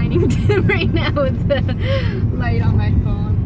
dim right now with the light on my phone.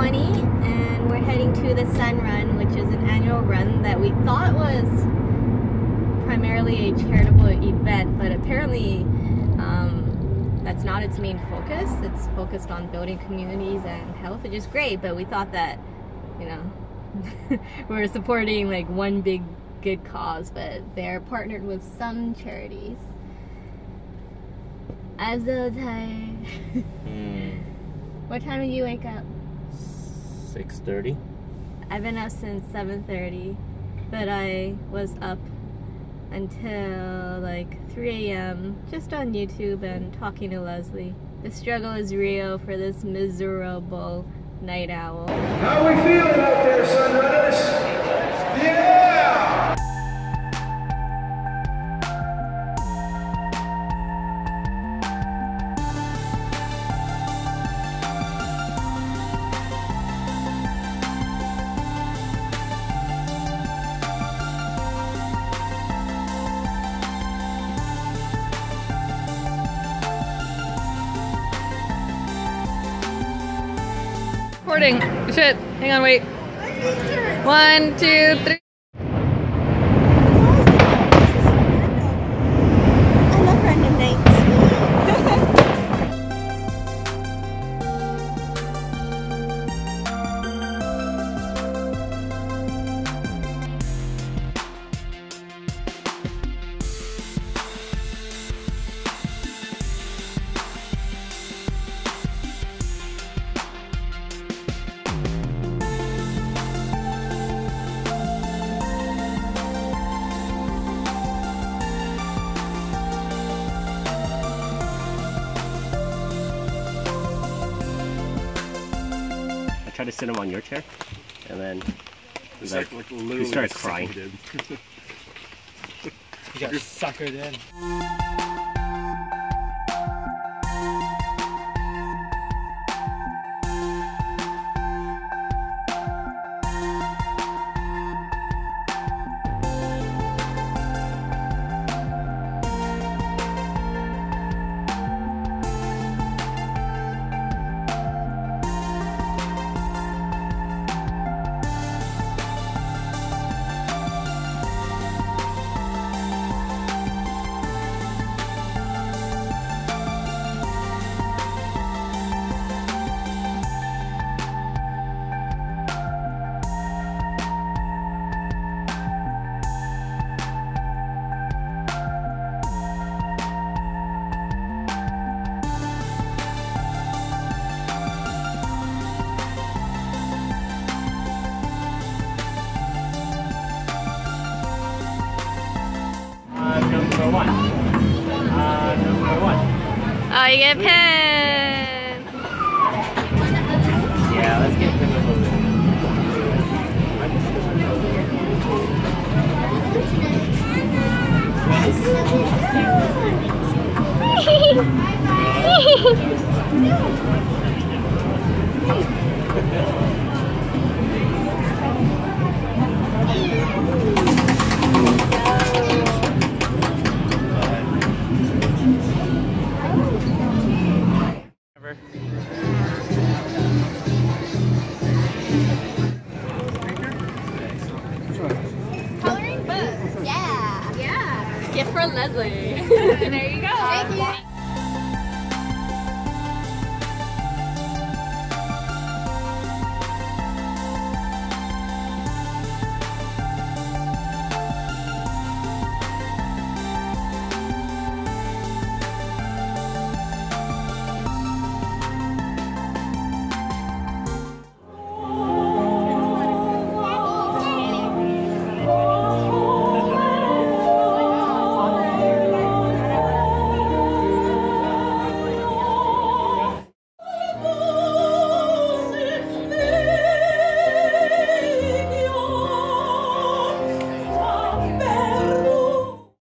It's 8.20 and we're heading to the Sun Run, which is an annual run that we thought was primarily a charitable event, but apparently um, that's not its main focus. It's focused on building communities and health, which is great, but we thought that, you know, we're supporting like one big good cause, but they're partnered with some charities. I'm so tired. Hmm. What time did you wake up? 6.30. I've been up since 7:30, but I was up until like 3 a.m. just on YouTube and talking to Leslie. The struggle is real for this miserable night owl. How we feeling out there, Sunrunners? Yeah! Recording. Shit. Hang on, wait. One, two, three. I tried to sit him on your chair, and then It's like, like, like he literally started crying. second did. You got suckered in. Uh, number one. Uh, number one. Oh, you get a pen. Yeah, let's get him a little bit. Coloring book. Yeah. Yeah. Gift for Leslie. there you go. Thank you.